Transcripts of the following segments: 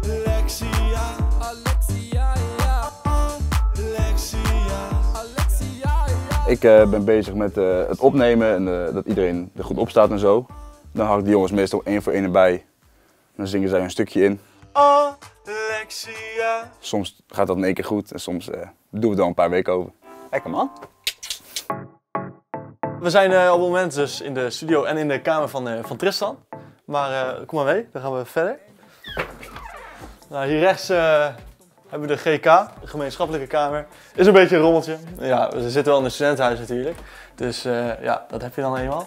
Alexia, Alexia, ja. Alexia. Alexia, ja. Ik eh, ben bezig met eh, het opnemen en eh, dat iedereen er goed op staat en zo. Dan hou ik die jongens meestal één voor één erbij. Dan zingen zij een stukje in. Alexia. Soms gaat dat in één keer goed en soms eh, doen we het al een paar weken over. Lekker man. We zijn eh, op het moment dus in de studio en in de kamer van, eh, van Tristan. Maar eh, kom maar mee, dan gaan we verder. Nou, hier rechts hebben we de GK, de gemeenschappelijke kamer. Is een beetje een rommeltje. Ja, we zitten wel in een studentenhuis natuurlijk. Dus ja, dat heb je dan eenmaal.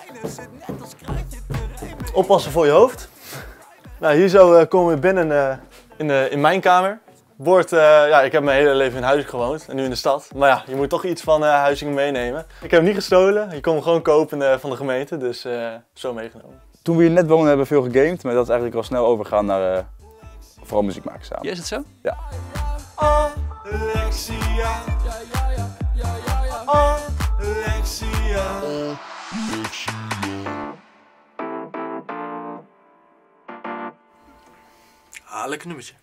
Oppassen voor je hoofd. Nou, hier zo komen we binnen in, in mijn kamer. Wordt, eh, ja, ik heb mijn hele leven in Huizing gewoond en nu in de stad. Maar ja, je moet toch iets van eh Huizingen meenemen. Ik heb hem niet gestolen. Je kon hem gewoon kopen eh, van de gemeente, dus eh, zo meegenomen. Toen we hier net woonden hebben we veel gegamed, maar dat is eigenlijk al snel overgegaan naar eh, vooral muziek maken samen. Ja, is het zo? Alexia. Ja, ja, ja. Ja, ja, ja. Alexia. Ah, lekker nummertje.